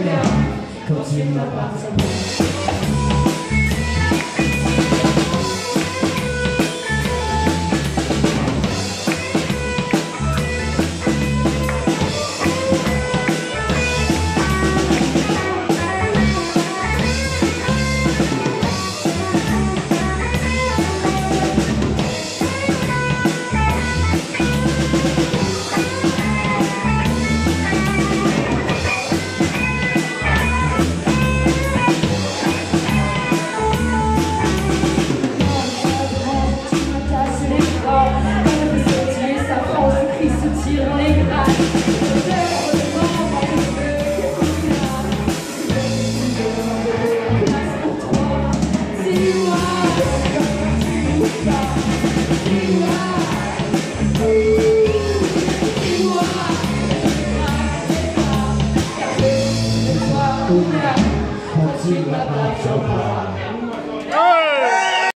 now. Cause you know I'm Baba Chopra